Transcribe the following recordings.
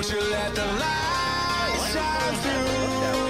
won't you let the light shine through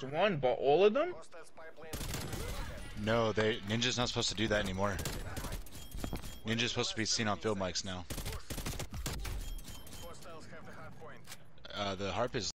Just one, but all of them? No, they Ninja's not supposed to do that anymore. Ninja's supposed to be seen on field mics now. Uh, the harp is